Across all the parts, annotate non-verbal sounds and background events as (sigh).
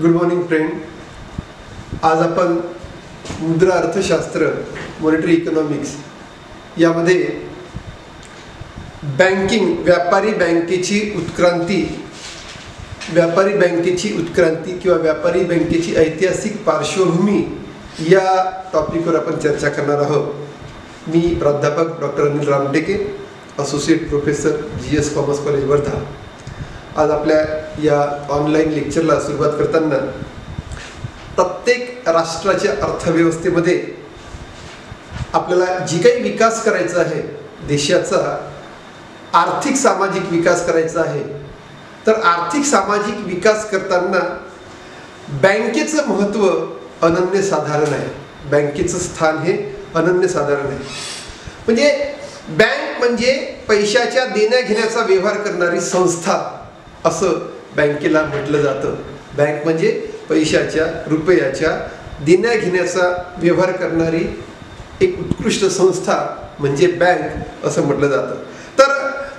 Good morning friend आज आपण मुद्रा अर्थशास्त्र मॉनिटरी इकॉनॉमिक्स यामध्ये बँकिंग व्यापारी बँकेची उत्क्रांती व्यापारी बँकेची उत्क्रांती किंवा व्यापारी बँकेची ऐतिहासिक पार्श्वभूमी या टॉपिकवर आपण चर्चा करणार आहोत. मी प्राध्यापक doctor Anil Ramteke associate professor G S commerce college Wardha. आज आपल्या या ऑनलाईन लेक्चरला सुरुवात करताना प्रत्येक राष्ट्राच्या अर्थव्यवस्थेमध्ये आपल्याला जी काही विकास करायचा आहे देशाचा आर्थिक सामाजिक विकास करायचा आहे तर आर्थिक सामाजिक विकास करताना बँकेचं महत्त्व अनन्यसाधारण आहे. बँकेचं स्थान हे अनन्यसाधारण आहे. म्हणजे बँक म्हणजे पैशाच्या देण्याघेण्याचा व्यवहार करणारी संस्था असं बँकेला म्हटलं जातं. बँक म्हणजे पैशाच्या रुपयाच्या देण्याघेण्याचा व्यवहार करणारी एक उत्कृष्ट संस्था म्हणजे बँक असं म्हटलं जातं. तर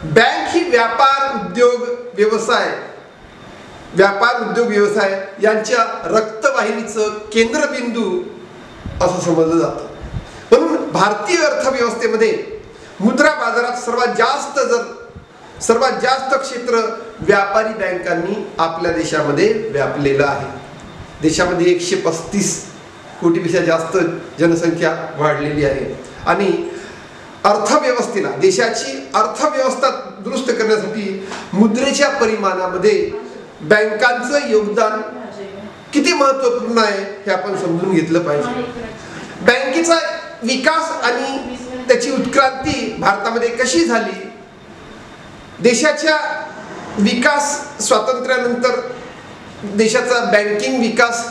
बँक ही व्यापार उद्योग व्यवसाय व्यापार उद्योग व्यवसाय यांच्या रक्तवाहिनीचं केंद्रबिंदू असं समजलं जातं. म्हणून भारतीय अर्थव्यवस्थेमध्ये मुद्रा बाजारात सर्वात जास्त जर सर्वात जास्त क्षेत्र व्यापारी बँकांनी आपल्या देशामध्ये व्यापलेलं आहे. देशामध्ये एकशे पस्तीस कोटीपेक्षा जास्त जनसंख्या वाढलेली आहे. आणि अर्थव्यवस्थेला देशाची अर्थव्यवस्था दुरुस्त करण्यासाठी मुद्रेच्या परिमाणामध्ये बँकांचं योगदान किती महत्त्वपूर्ण आहे हे आपण समजून घेतलं पाहिजे. बँकेचा विकास आणि त्याची उत्क्रांती भारतामध्ये कशी झाली? देशाच्या विकास स्वातंत्र्यानंतर देशाचा बँकिंग विकास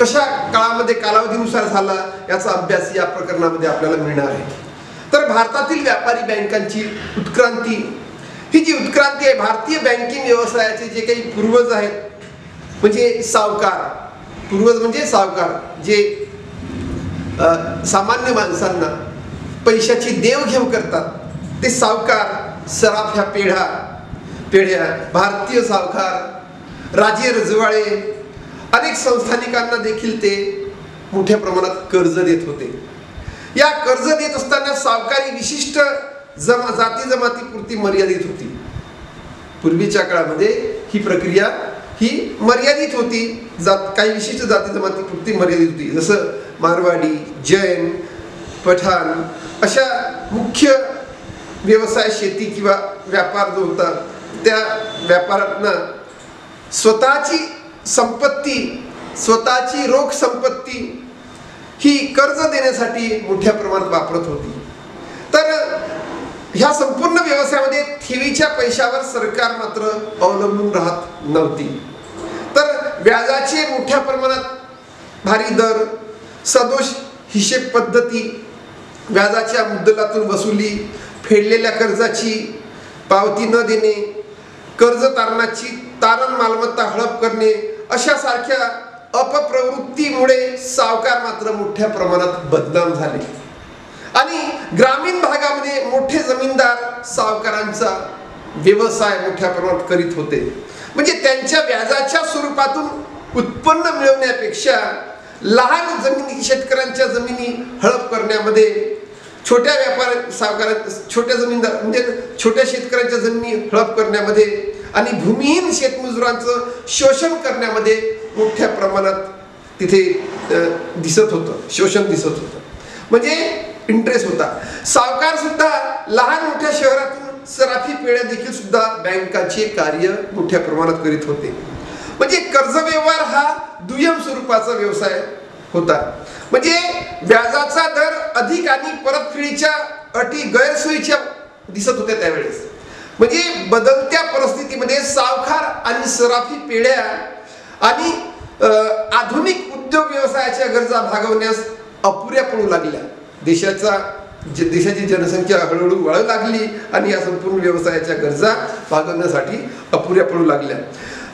कशा काळामध्ये कालावधीनुसार झाला याचा अभ्यास या प्रकरणामध्ये आपल्याला मिळणार आहे. तर भारतातील व्यापारी बँकांची उत्क्रांती. ही जी उत्क्रांती आहे भारतीय बँकिंग व्यवसायाचे जे काही पूर्वज आहेत म्हणजे सावकार. पूर्वज म्हणजे सावकार जे सामान्य माणसांना पैशाची देवघेव करतात. ते सावकार सराफ ह्या पेढा पेढ्या भारतीय सावकार राजे रजवाळे अनेक संस्थानिकांना देखील ते मोठ्या प्रमाणात कर्ज देत होते. या कर्ज देत असताना सावकारी विशिष्ट जमा जाती जमातीपुरती मर्यादित होती. पूर्वीच्या काळामध्ये ही प्रक्रिया ही मर्यादित होती. जात काही विशिष्ट जाती जमातीपुरती मर्यादित होती. जसं मारवाडी जैन पठाण अशा मुख्य व्यवसाय शेती किंवा व्यापार जो होता त्या व्यापारातनं स्वतःची संपत्ती स्वतःची रोख संपत्ती ही कर्ज देण्यासाठी मोठ्या प्रमाणात वापरत होती. तर ह्या संपूर्ण व्यवसायामध्ये ठेवीच्या पैशावर सरकार मात्र अवलंबून राहत नव्हती. तर व्याजाचे मोठ्या प्रमाणात भारी दर सदोष हिशेब पद्धती व्याजाच्या मुद्दलातून वसुली फेडलेल्या कर्जाची पावती न देणे कर्ज तारणाची तारण मालमत्ता हडप करणे अशा सारख्या अपप्रवृत्तीमुळे सावकार मात्र मोठ्या प्रमाणात बदनाम झाले. आणि ग्रामीण भागामध्ये मोठे जमीनदार सावकारांचा व्यवसाय मोठ्या प्रमाणात करीत होते. म्हणजे त्यांच्या व्याजाच्या स्वरूपातून उत्पन्न मिळवण्यापेक्षा लहान जमिनी शेतकऱ्यांच्या जमिनी हडप करण्यामध्ये छोट्या व्यापार सावकार छोट्या जमीनदार म्हणजे छोट्या शेतकऱ्यांच्या जमिनी हळप करण्यामध्ये आणि भूमिहीन शेतमजुरांचं शोषण करण्यामध्ये मोठ्या प्रमाणात तिथे दिसत होतं. शोषण दिसत होतं. म्हणजे इंटरेस्ट होता. सावकार सुद्धा लहान मोठ्या शहरातून सराफी पेढ्या देखील सुद्धा बँकाचे कार्य मोठ्या प्रमाणात करीत होते. म्हणजे कर्ज व्यवहार हा दुय्यम स्वरूपाचा व्यवसाय. होता म्हणजे व्याजाचा दर अधिक आणि परतफेडीच्या अटी गैरसोयीच्या दिसत होत्या त्यावेळेस. म्हणजे बदलत्या परिस्थितीमध्ये सावकार आणि सराफी पिढ्या आणि आधुनिक उद्योग व्यवसायाच्या गरजा भागवण्यास अपुऱ्या पडू लागल्या. देशाचा देशाची जनसंख्या हळूहळू वाढू लागली आणि या संपूर्ण व्यवसायाच्या गरजा भागवण्यासाठी अपुऱ्या पडू लागल्या.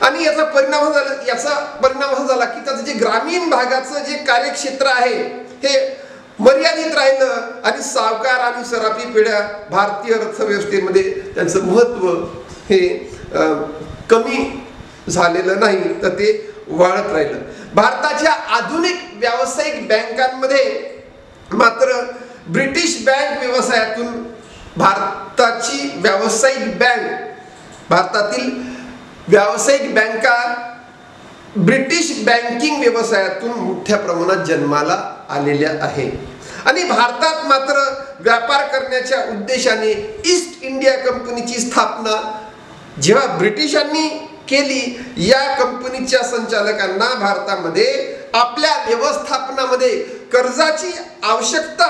आणि याचा परिणाम झाला याचा परिणाम असा झाला की त्याचं जे ग्रामीण भागाचं जे कार्यक्षेत्र आहे हे मर्यादित राहिलं आणि सावकार आणि सराफी पिढ्या भारतीय अर्थव्यवस्थेमध्ये त्यांचं महत्त्व हे कमी झालेलं नाही तर ते वाढत राहिलं. भारताच्या आधुनिक व्यावसायिक बँकांमध्ये मात्र ब्रिटिश बँक व्यवसायातून भारताची व्यावसायिक बँक भारतातील व्यावसायिक बँका ब्रिटिश बँकिंग व्यवसायातून मोठ्या प्रमाणात जन्माला आलेल्या आहे. आणि भारतात मात्र व्यापार करण्याच्या उद्देशाने ईस्ट इंडिया कंपनीची स्थापना जेव्हा ब्रिटिशांनी केली या कंपनीच्या संचालकांना भारतामध्ये आपल्या व्यवस्थापनामध्ये कर्जाची आवश्यकता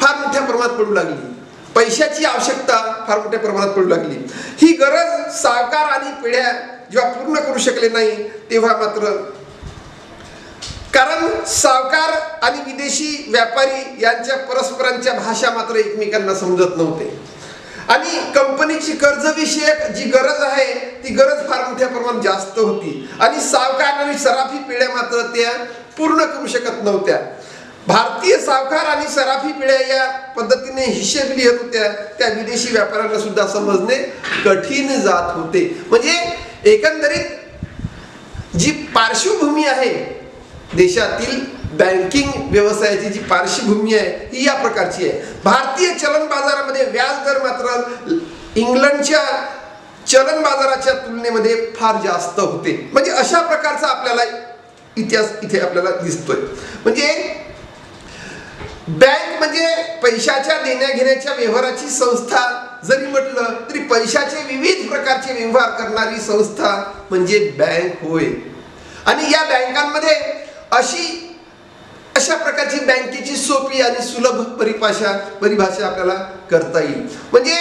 फार मोठ्या प्रमाणात पडू लागली. पैशाची आवश्यकता फार मोठ्या प्रमाणात पडू लागली. ही गरज सावकार आणि पिढ्या जेव्हा पूर्ण करू शकले नाही तेव्हा मात्र कारण सावकार आणि विदेशी व्यापारी यांच्या परस्परांच्या भाषा मात्र एकमेकांना समजत नव्हते. आणि कंपनीची कर्जविषयक जी गरज आहे ती गरज फार मोठ्या प्रमाणात जास्त होती. आणि सावकार आणि सराफी पिढ्या मात्र त्या पूर्ण करू शकत नव्हत्या. भारतीय सावकार आणि सराफी पिढ्या या पद्धतीने हिशेब लिहित होत्या. त्या विदेशी व्यापाऱ्यांना सुद्धा समजणे कठीण जात होते. म्हणजे एकंदरीत जी पार्श्वभूमी आहे देशातील बँकिंग व्यवसायाची जी पार्श्वभूमी आहे ही या प्रकारची आहे. भारतीय चलन बाजारामध्ये व्याज दर मात्र इंग्लंडच्या चलन बाजाराच्या तुलनेमध्ये फार जास्त होते. म्हणजे अशा प्रकारचा आपल्याला इतिहास इथे आपल्याला दिसतोय. म्हणजे बँक म्हणजे पैशाच्या देण्याघेण्याच्या व्यवहाराची संस्था. जरी म्हटलं तरी पैशाचे विविध प्रकारचे व्यवहार करणारी संस्था म्हणजे बँक होय. आणि या बँकांमध्ये अशी अशा प्रकारची बँकेची सोपी आणि सुलभ परिभाषा परिभाषा आपल्याला करता येईल. म्हणजे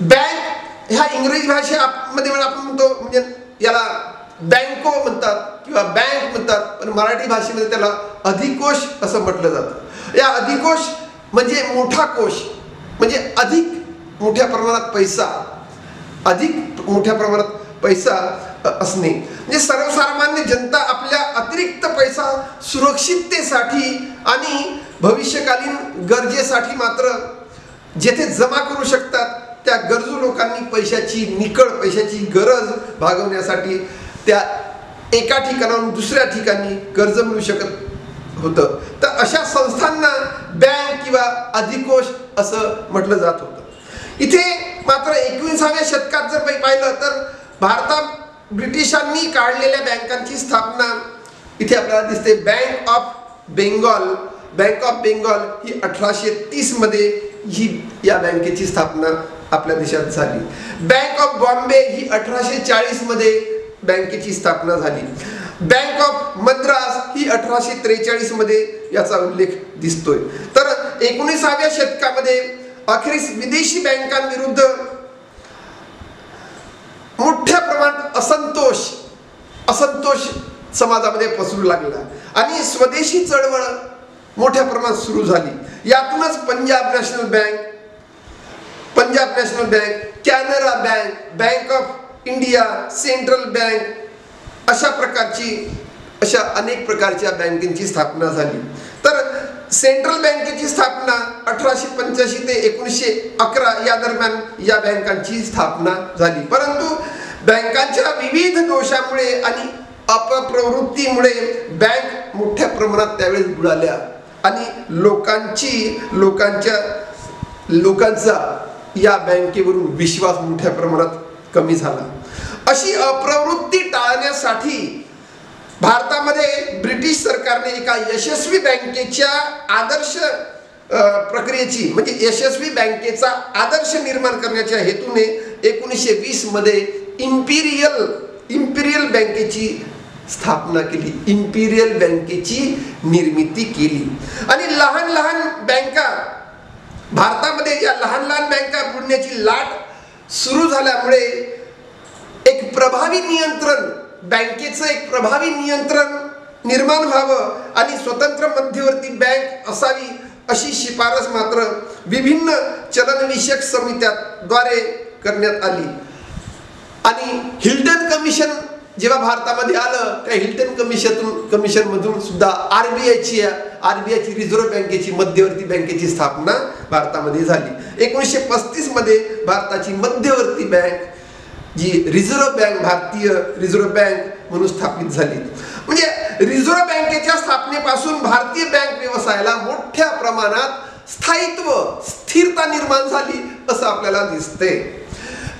बँक ह्या इंग्रजी भाषेमध्ये आपण म्हणतो म्हणजे याला बँको म्हणतात किंवा बँक म्हणतात पण मराठी भाषेमध्ये त्याला अधिकोष असं म्हटलं जातं. या अधिकोष म्हणजे मोठा कोश म्हणजे अधिक मोठ्या प्रमाणात पैसा अधिक मोठ्या प्रमाणात पैसा असणे. म्हणजे सर्वसामान्य जनता आपल्या अतिरिक्त पैसा सुरक्षिततेसाठी आणि भविष्यकालीन गरजेसाठी मात्र जेथे जमा करू शकतात त्या गरजू लोकांनी पैशाची निकळ पैशाची गरज भागवण्यासाठी त्या एका ठिकाणाहून दुसऱ्या ठिकाणी कर्ज मिळू शकत होतं. तर अशा संस्थांना बँक किंवा अधिकोष असं म्हटलं जात होतं. इथे मात्र एकविसाव्या शतकात जर पाहिलं तर भारतात ब्रिटिशांनी काढलेल्या बँकांची स्थापना इथे आपल्याला दिसते. Bank of Bengal. Bank of Bengal ही अठराशे तीसमध्ये ही या बँकेची स्थापना आपल्या देशात झाली. बँक ऑफ बॉम्बे ही अठराशे चाळीसमध्ये बँकेची स्थापना झाली. बँक ऑफ मद्रास ही अठराशे त्रेचाळीसमध्ये याचा उल्लेख दिसतोय. तर एकोणीसाव्या शतकामध्ये अखेरीस विदेशी बँकांविरुद्ध मोठ्या प्रमाणात असंतोष असंतोष समाजामध्ये पसरू लागला. आणि स्वदेशी चळवळ मोठ्या प्रमाणात सुरू झाली. यातूनच Punjab national bank Punjab national bank Canara bank bank of India central bank अशा प्रकारची अशा अनेक प्रकारच्या बँकेची स्थापना झाली. तर सेंट्रल बँकेची स्थापना अठराशे पंच्याऐंशी ते एकोणीसशे अकरा या दरम्यान या बँकांची स्थापना झाली. परंतु बँकांच्या विविध दोषामुळे आणि अपप्रवृत्तीमुळे बँक मोठ्या प्रमाणात त्यावेळेस बुडाल्या. आणि लोकांची लोकांच्या लोकांचा या बँकेवरून विश्वास मोठ्या प्रमाणात कमी झाला. अशी अप्रवृत्ती टाळण्यासाठी भारतामध्ये ब्रिटिश सरकारने एका यशस्वी बँकेच्या आदर्श प्रक्रियेची म्हणजे यशस्वी बँकेचा आदर्श निर्माण करण्याच्या हेतूने एकोणीसशे वीसमध्ये इम्पिरियल इम्पिरियल बँकेची स्थापना केली. इम्पिरियल बँकेची निर्मिती केली. आणि लहान लहान बँका भारतामध्ये या लहान लहान बँका बुडण्याची लाट सुरू झाल्यामुळे एक प्रभावी नियंत्रण बँकेचं एक प्रभावी नियंत्रण निर्माण व्हावं आणि स्वतंत्र मध्यवर्ती बँक असावी अशी शिफारस मात्र विभिन्न चलनविषयक समित्याद्वारे करण्यात आली. आणि हिल्टन कमिशन जेव्हा भारतामध्ये आलं त्या हिल्टन कमिशनतून कमिशनमधून सुद्धा आर बी आयची आर बी आयची रिझर्व्ह बँकेची मध्यवर्ती बँकेची स्थापना भारतामध्ये झाली. एकोणीसशे पस्तीसमध्ये भारताची मध्यवर्ती बँक जी रिझर्व्ह बँक भारतीय रिझर्व्ह बँक म्हणून स्थापित झाली. म्हणजे रिझर्व्ह बँकेच्या स्थापनेपासून भारतीय बँक व्यवसायाला मोठ्या प्रमाणात स्थायित्व स्थिरता निर्माण झाली असं आपल्याला दिसते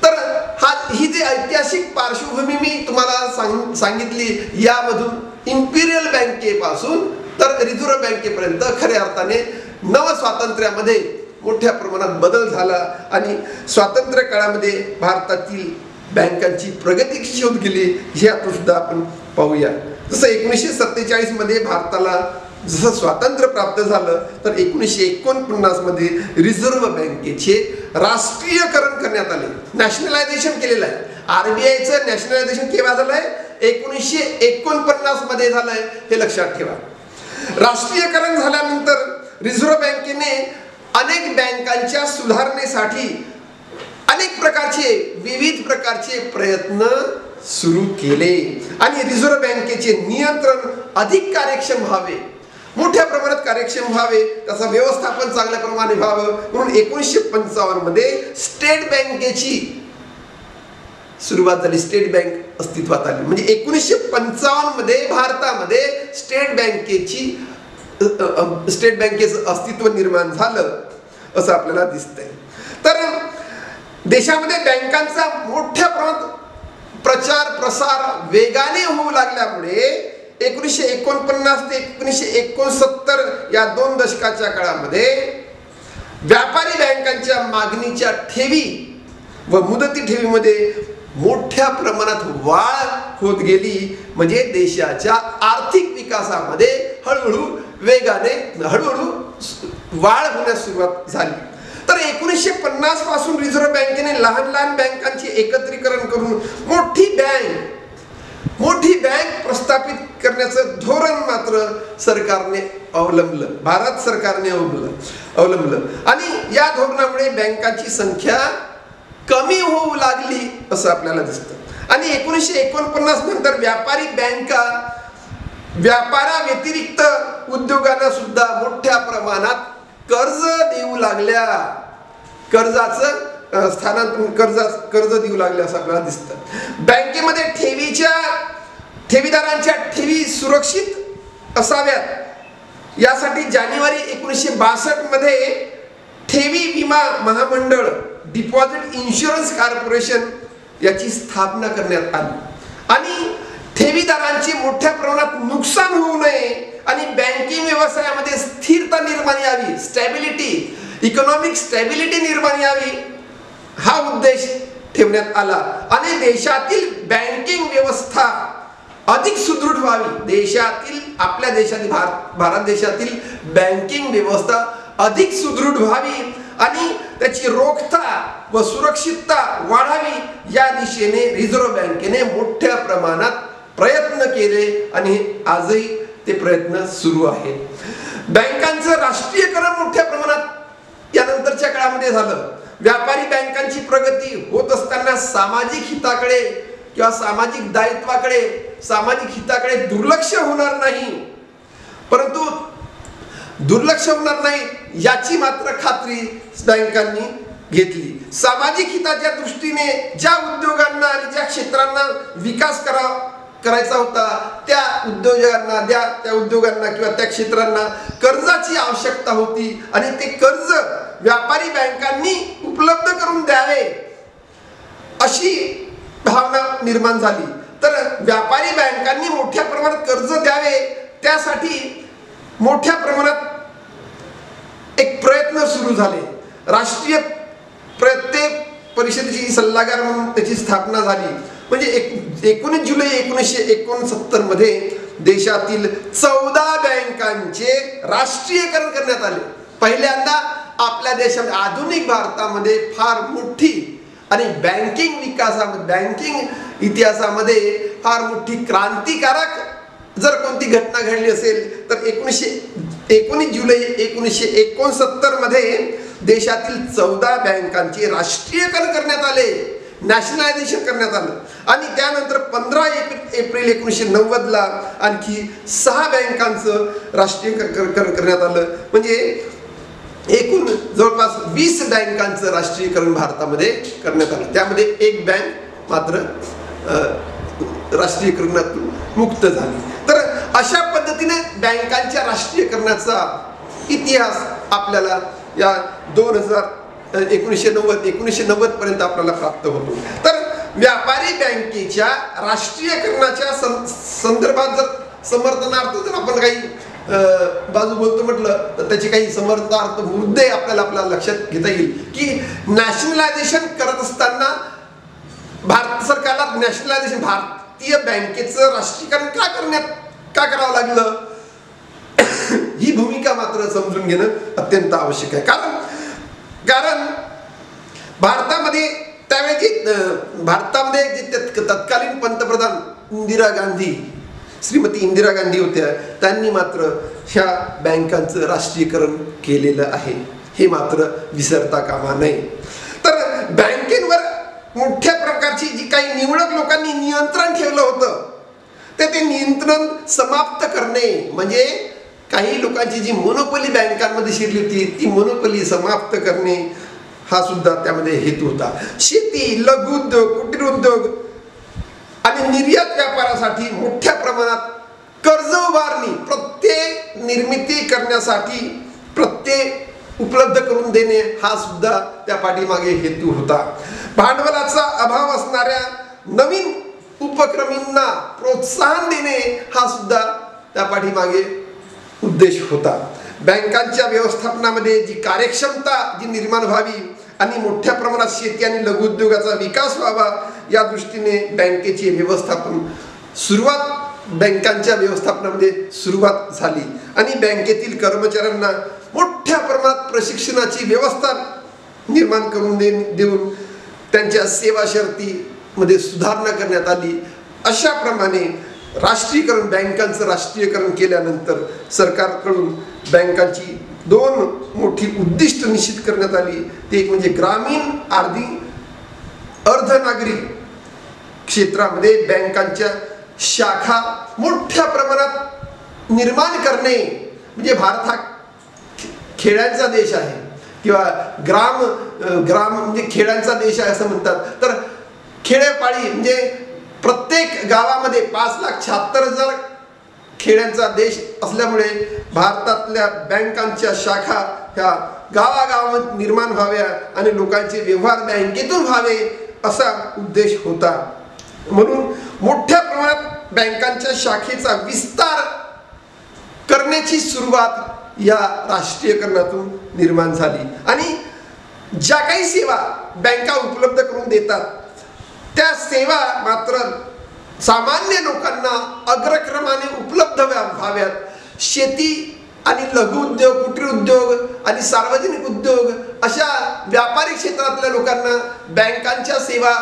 तर हा ही जी ऐतिहासिक पार्श्वभूमी मी तुम्हाला सांग सांगितली यामधून इम्पिरियल बँकेपासून तर रिझर्व्ह बँकेपर्यंत खऱ्या अर्थाने नव स्वातंत्र्यामध्ये मोठ्या प्रमाणात बदल झाला आणि स्वातंत्र्य काळामध्ये भारतातील बँकांची प्रगती कशी होत गेली हे आता सुद्धा आपण पाहूया. जसं एकोणीसशे सत्तेचाळीसमध्ये भारताला जसं स्वातंत्र्य प्राप्त झालं तर एकोणीसशे एकोणपन्नासमध्ये रिझर्व्ह बँकेचे राष्ट्रीयकरण करण्यात आले. नॅशनलायझेशन केलेलं आहे. आरबीआयचं नॅशनलायझेशन केव्हा झालंय? एकोणीसशे एकोणपन्नासमध्ये झालंय हे लक्षात ठेवा. राष्ट्रीयकरण झाल्यानंतर रिझर्व्ह बँकेने अनेक बँकांच्या सुधारणेसाठी अनेक प्रकारचे विविध प्रकारचे प्रयत्न सुरू केले. आणि रिझर्व्ह बँकेचे नियंत्रण अधिक कार्यक्षम व्हावे. मोठ्या प्रमाणात कार्यक्षम व्हावे त्याचं व्यवस्थापन चांगल्या प्रमाणे व्हावं. म्हणून एकोणीसशे पंचावन्नमध्ये स्टेट बँकेची सुरुवात झाली. स्टेट बँक अस्तित्वात आली. म्हणजे एकोणीसशे पंचावन्नमध्ये भारतामध्ये स्टेट बँकेची स्टेट बँकेचं अस्तित्व निर्माण झालं असं आपल्याला दिसतंय. तर देशामध्ये बँकांचा मोठ्या प्रमाणात प्रचार प्रसार वेगाने होऊ लागल्यामुळे एकोणीसशे एकोणपन्नास ते एकोणीसशे एकोणसत्तर या दोन दशकाच्या काळामध्ये व्यापारी बँकांच्या मागणीच्या ठेवी व मुदती ठेवीमध्ये मोठ्या प्रमाणात वाढ होत गेली. म्हणजे देशाच्या आर्थिक विकासामध्ये हळूहळू वेगाने हळूहळू वाढ होण्यास सुरुवात झाली. तर एकोणीसशे पन्नासपासून रिझर्व्ह बँकेने लहान लहान बँकांचे एकत्रीकरण करून मोठी बँक मोठी बँक प्रस्थापित करण्याचं धोरण मात्र सरकारने अवलंबलं भारत सरकारने अवलंबलं अवलंबलं. आणि या धोरणामुळे बँकांची संख्या कमी होऊ लागली असं आपल्याला दिसतं. आणि एकोणीसशे एकोणपन्नास नंतर व्यापारी बँका व्यापाराव्यतिरिक्त उद्योगांना सुद्धा मोठ्या प्रमाणात कर्ज देऊ लागल्या. कर्जाचं स्थानांतरण कर्ज कर्ज देऊ लागले असं आपल्याला दिसतं. बँकेमध्ये ठेवीच्या ठेवीदारांच्या ठेवी सुरक्षित असाव्यात. यासाठी जानेवारी एकोणीसशे बासष्टमध्ये ठेवी विमा महामंडळ डिपॉझिट इन्शुरन्स कॉर्पोरेशन याची स्थापना करण्यात आली. आणि ठेवीदारांचे मोठ्या प्रमाणात नुकसान होऊ नये आणि बँकिंग व्यवसायामध्ये स्थिरता निर्माण यावी स्टॅबिलिटी इकॉनॉमिक स्टॅबिलिटी निर्माण यावी. हा उद्देश ठेवण्यात आला. आणि देशातील बँकिंग व्यवस्था अधिक सुदृढ व्हावी. देशातील आपल्या देशातील भारत भारत देशातील बँकिंग व्यवस्था अधिक सुदृढ व्हावी आणि त्याची रोखता व सुरक्षितता वाढावी या दिशेने रिझर्व्ह बँकेने मोठ्या प्रमाणात प्रयत्न केले आणि आजही ते प्रयत्न सुरू आहेत. बँकांचं राष्ट्रीयकरण मोठ्या प्रमाणात नंतरच्या काळामध्ये झालं. व्यापारी बँकांची प्रगती होत असताना सामाजिक हिताकडे किंवा सामाजिक दायित्वाकडे सामाजिक हिताकडे दुर्लक्ष होणार नाही. परंतु दुर्लक्ष होणार नाही याची मात्र खात्री बँकांनी घेतली. सामाजिक हिताच्या दृष्टीने ज्या उद्योगांना आणि ज्या क्षेत्रांना विकास करा करायचा होता त्या उद्योजकांना द्या त्या उद्योगांना किंवा त्या क्षेत्रांना कर्जाची आवश्यकता होती आणि ते कर्ज व्यापारी बँकांनी उपलब्ध करून द्यावे अशी भावना निर्माण झाली. तर व्यापारी बँकांनी मोठ्या प्रमाणात कर्ज द्यावे त्यासाठी मोठ्या प्रमाणात एक प्रयत्न सुरू झाले. राष्ट्रीय प्रत्येक परिषदेची सल्लागार म्हणून त्याची स्थापना झाली. म्हणजे एक एकोणीस जुलै एकोणीसशे एकोणसत्तरमध्ये देशातील चौदा बँकांचे राष्ट्रीयकरण करण्यात आले. पहिल्यांदा आपल्या देशामध्ये आधुनिक भारतामध्ये फार मोठी आणि बँकिंग विकासामध्ये बँकिंग इतिहासामध्ये फार मोठी क्रांतिकारक जर कोणती घटना घडली असेल तर एकोणीसशे एकोणीस जुलै एकोणीसशे एकोणसत्तरमध्ये देशातील चौदा बँकांचे राष्ट्रीयकरण करण्यात आले नॅशनलायझेशन करण्यात आलं. आणि त्यानंतर पंधरा एप्रिल एकोणीसशे नव्वदला आणखी सहा बँकांचं राष्ट्रीयकरण करण्यात आलं. म्हणजे एकूण जवळपास वीस बँकांचं राष्ट्रीयकरण भारतामध्ये करण्यात आलं. त्यामध्ये एक बँक मात्र राष्ट्रीयकरणातून मुक्त झाली. तर अशा पद्धतीने बँकांच्या राष्ट्रीयकरणाचा इतिहास आपल्याला या दोन हजार एकोणीसशे नव्वद एकोणीसशे नव्वद पर्यंत आपल्याला प्राप्त होतो. तर व्यापारी बँकेच्या राष्ट्रीयकरणाच्या सं- संदर्भात जर समर्थनार्थ जर आपण काही बाजू बोलतो म्हटलं तर त्याचे काही समर्थार्थ मुद्दे आपल्याला आपल्या लक्षात घेता येईल की नॅशनलायझेशन करत असताना भारत सरकारला नॅशनलायझेशन भारतीय बँकेचं राष्ट्रीयकरण का करण्यात का करावं लागलं? (coughs) ही भूमिका मात्र समजून घेणं अत्यंत आवश्यक आहे. कारण कारण भारतामध्ये त्यावेळी भारतामध्ये जे तत्- तत्कालीन पंतप्रधान इंदिरा गांधी श्रीमती इंदिरा गांधी होत्या त्यांनी मात्र ह्या बँकांचं राष्ट्रीयकरण केलेलं आहे. हे मात्र विसरता कामा नये. तर बँकेवर मोठ्या प्रकारची जी काही निवडक लोकांनी नियंत्रण ठेवलं होतं ते ते नियंत्रण समाप्त करणे म्हणजे काही लोकांची जी मोनोपली बँकांमध्ये शिरली होती ती मोनोपली समाप्त करणे हा सुद्धा त्यामध्ये हेतू होता. शेती लघु उद्योग कुटीर उद्योग आणि निर्यात व्यापारासाठी मोठ्या प्रमाणात कर्ज उभारणी प्रत्येक निर्मिती करण्यासाठी प्रत्येक उपलब्ध करून देणे हा सुद्धा त्या पाठीमागे हेतू होता. भांडवलाचा अभाव असणाऱ्या नवीन उपक्रमींना प्रोत्साहन देणे हा सुद्धा त्या पाठीमागे उद्देश होता. बँकांच्या व्यवस्थापनामध्ये जी कार्यक्षमता जी निर्माण व्हावी आणि मोठ्या प्रमाणात शेती आणि लघुउद्योगाचा विकास व्हावा या दृष्टीने बँकेचे व्यवस्थापन सुरुवात बँकांच्या व्यवस्थापनामध्ये सुरुवात झाली. आणि बँकेतील कर्मचाऱ्यांना मोठ्या प्रमाणात प्रशिक्षणाची व्यवस्था निर्माण करून दे देऊन त्यांच्या सेवा शर्तीमध्ये सुधारणा करण्यात आली. अशाप्रमाणे राष्ट्रीयकरण बँकांचं राष्ट्रीयकरण केल्यानंतर सरकारकडून बँकांची दोन मोठी उद्दिष्ट निश्चित करण्यात आली. ते एक म्हणजे ग्रामीण आर्थिक अर्धनागरी क्षेत्रामध्ये बँकांच्या शाखा मोठ्या प्रमाणात निर्माण करणे म्हणजे भारत हा खेड्यांचा देश आहे. किंवा ग्राम ग्राम म्हणजे खेड्यांचा देश आहे असं म्हणतात. तर खेडेपाळी म्हणजे प्रत्येक गावामध्ये पाच लाख शहात्तर हजार खेड्यांचा देश असल्यामुळे भारतातल्या बँकांच्या शाखा ह्या गावागावात निर्माण व्हाव्या आणि लोकांचे व्यवहार बँकेतून व्हावे असा उद्देश होता. म्हणून मोठ्या प्रमाणात बँकांच्या शाखेचा विस्तार करण्याची सुरुवात या राष्ट्रीयकरणातून निर्माण झाली. आणि ज्या काही सेवा बँका उपलब्ध करून देतात त्या सेवा मात्र सामान्य लोकांना अग्रक्रमाने उपलब्ध व्हाव्यात. शेती आणि लघु उद्योग कुटीर उद्योग आणि सार्वजनिक उद्योग अशा व्यापारी क्षेत्रातल्या लोकांना बँकांच्या सेवा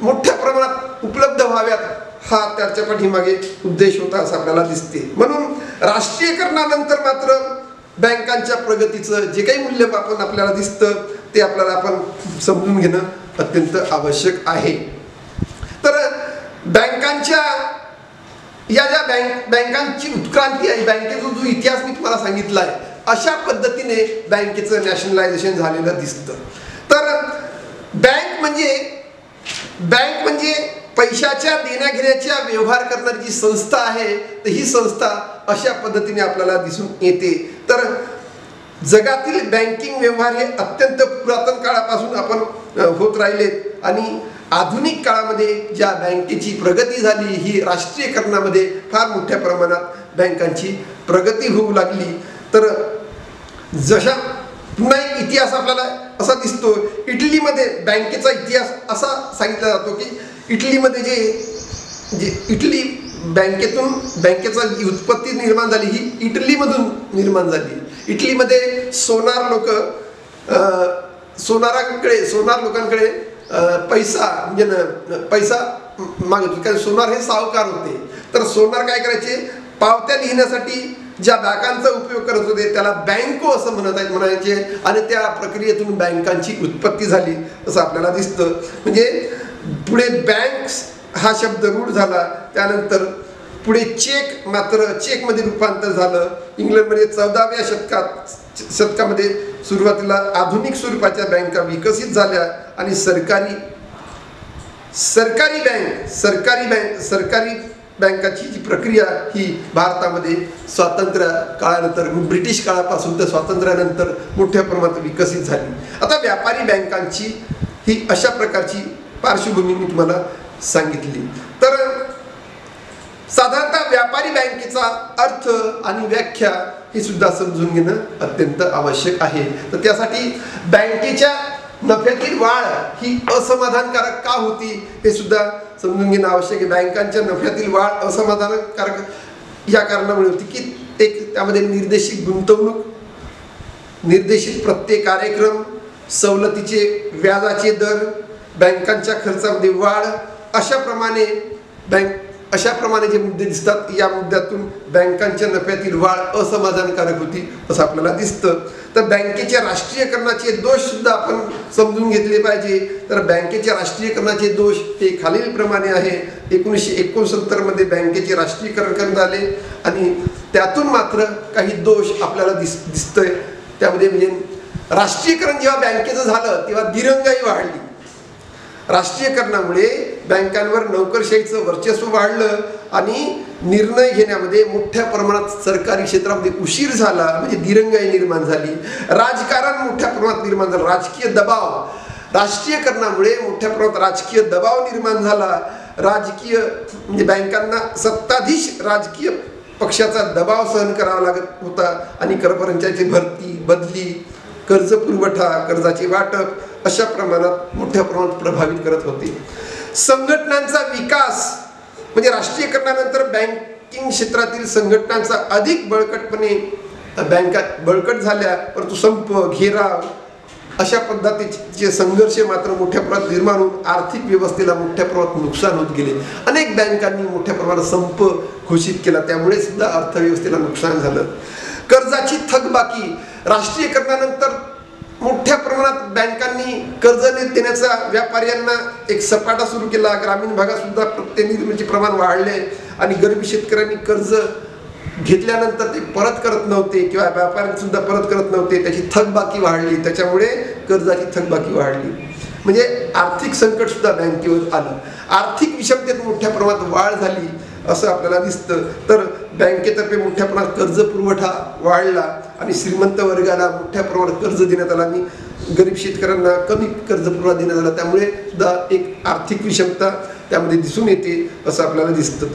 मोठ्या प्रमाणात उपलब्ध व्हाव्यात हा त्याच्या पाठीमागे उद्देश होता असं आपल्याला दिसते. म्हणून राष्ट्रीयकरणानंतर मात्र बँकांच्या प्रगतीचं जे काही मूल्यमापन आपल्याला दिसतं ते आपल्याला आपण समजून घेणं अत्यंत आवश्यक आहे. तर बँकांच्या या ज्या बँक बँकांची उत्क्रांती आहे बँकेचा जो इतिहास मी तुम्हाला सांगितला आहे अशा पद्धतीने बँकेचं नॅशनलायझेशन झालेलं दिसतं. तर बँक म्हणजे बँक म्हणजे पैशाच्या देण्याघेण्याच्या व्यवहार करणारी जी संस्था आहे तर ही संस्था अशा पद्धतीने आपल्याला दिसून येते. तर जगातील बँकिंग व्यवहार हे अत्यंत पुरातन काळापासून आपण होत राहिलेत. आणि आधुनिक काळामध्ये ज्या बँकेची प्रगती झाली ही राष्ट्रीयकरणामध्ये फार मोठ्या प्रमाणात बँकांची प्रगती होऊ लागली. तर जशा पुन्हा एक इतिहास आपल्याला असा दिसतो. इटलीमध्ये बँकेचा इतिहास असा सांगितला जातो की इटलीमध्ये जे जे इटली बँकेतून बँकेचा जी उत्पत्ती निर्माण झाली ही इटलीमधून निर्माण झाली. इटलीमध्ये सोनार लोक सोनाराकडे सोनार लोकांकडे पैसा म्हणजे न- पैसा मागत होते. कारण सोनार हे सावकार होते. तर सोनार काय करायचे? पावत्या लिहिण्यासाठी ज्या बँकांचा उपयोग करत होते त्याला बँको असं म्हणत आहेत म्हणायचे. आणि त्या प्रक्रियेतून बँकांची उत्पत्ती झाली असं आपल्याला दिसतं. म्हणजे पुढे बँक्स हा शब्द रूढ झाला त्यानंतर पुढे चेक मात्र चेकमध्ये रूपांतर झालं. इंग्लंडमध्ये चौदाव्या शतकात शतकामध्ये सुरुवातीला आधुनिक स्वरूपाच्या बँका विकसित झाल्या आणि सरकारी सरकारी बँक सरकारी बँक सरकारी बँकाची जी प्रक्रिया ही भारतामध्ये स्वातंत्र्य काळानंतर ब्रिटिश काळापासून तर स्वातंत्र्यानंतर मोठ्या प्रमाणात विकसित झाली. आता व्यापारी बँकांची ही अशा प्रकारची पार्श्वभूमी मी तुम्हाला सांगितली. तर साधारणतः व्यापारी बँकेचा अर्थ आणि व्याख्या हे सुद्धा समजून घेणं अत्यंत आवश्यक आहे. तर त्यासाठी बँकेच्या नफ्यातील वाढ ही असमाधानकारक का होती? हे सुद्धा समजून घेणं आवश्यक आहे. बँकांच्या नफ्यातील वाढ असमाधानकारक या कारणामुळे होती की एक त्यामध्ये निर्देशित गुंतवणूक निर्देशित प्रत्येक कार्यक्रम सवलतीचे व्याजाचे दर बँकांच्या खर्चामध्ये वाढ अशाप्रमाणे बँक अशाप्रमाणे जे मुद्दे दिसतात या मुद्द्यातून बँकांच्या नफ्यातील वाढ असमाधानकारक होती असं आपल्याला दिसतं. तर बँकेच्या राष्ट्रीयकरणाचे दोष सुद्धा आपण समजून घेतले पाहिजे. तर बँकेच्या राष्ट्रीयकरणाचे दोष हे खालीलप्रमाणे आहे. एकोणीसशे एकोणसत्तरमध्ये बँकेचे राष्ट्रीयकरण करण्यात आले आणि त्यातून मात्र काही दोष आपल्याला दिस दिसतंय. त्यामध्ये म्हणजे राष्ट्रीयकरण जेव्हा बँकेचं झालं तेव्हा दिरंगाई वाढली. राष्ट्रीयकरणामुळे बँकांवर नोकरशाहीचं वर्चस्व वाढलं आणि निर्णय घेण्यामध्ये मोठ्या प्रमाणात सरकारी क्षेत्रामध्ये उशीर झाला म्हणजे दिरंगाई निर्माण झाली. राजकारण मोठ्या प्रमाणात निर्माण झालं. राजकीय दबाव. राष्ट्रीयकरणामुळे मोठ्या प्रमाणात राजकीय दबाव निर्माण झाला. राजकीय म्हणजे बँकांना सत्ताधीश राजकीय पक्षाचा दबाव सहन करावा लागत होता आणि कर्मचाऱ्यांची भरती बदली कर्ज पुरवठा कर्जाचे वाटप अशा प्रमाणात मोठ्या प्रमाणात प्रभावित करत होते. संघटनांचा विकास म्हणजे राष्ट्रीयकरणानंतर बँकिंग क्षेत्रातील संघटनांचा अधिक बळकटपणे बँका बळकट झाल्या परंतु संप घेराव अशा पद्धतीचे संघर्ष मात्र मोठ्या प्रमाणात निर्माण होऊन आर्थिक व्यवस्थेला मोठ्या प्रमाणात नुकसान होत गेले. अनेक बँकांनी मोठ्या प्रमाणात संप घोषित केला त्यामुळे सुद्धा अर्थव्यवस्थेला नुकसान झालं. कर्जाची थकबाकी राष्ट्रीयकरणानंतर मोठ्या प्रमाणात बँकांनी कर्ज देण्याचा व्यापाऱ्यांना एक सपाटा सुरू केला. ग्रामीण भागात सुद्धा प्रत्यनिर्मितीचे प्रमाण वाढले आणि गरिबी शेतकऱ्यांनी कर्ज घेतल्यानंतर ते परत करत नव्हते किंवा व्यापाऱ्यांनी सुद्धा परत करत नव्हते. त्याची थकबाकी वाढली. त्याच्यामुळे कर्जाची थकबाकी वाढली. म्हणजे आर्थिक संकट सुद्धा बँकेवर आलं. आर्थिक विषमतेत मोठ्या प्रमाणात वाढ झाली असं आपल्याला दिसतं. तर बँकेतर्फे मोठ्या प्रमाणात कर्ज पुरवठा वाढला आणि श्रीमंत वर्गाला मोठ्या प्रमाणात कर्ज देण्यात आला आणि गरीब शेतकऱ्यांना कमी कर्ज पुरवठा देण्यात आला. त्यामुळे सुद्धा एक आर्थिक विषमता त्यामध्ये दिसून येते असं आपल्याला दिसतं.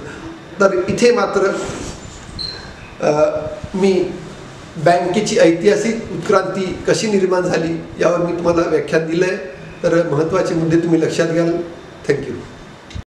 तर इथे मात्र मी बँकेची ऐतिहासिक उत्क्रांती कशी निर्माण झाली यावर मी तुम्हाला व्याख्यान दिलं आहे तर महत्त्वाचे मुद्दे तुम्ही लक्षात घ्याल. थँक्यू.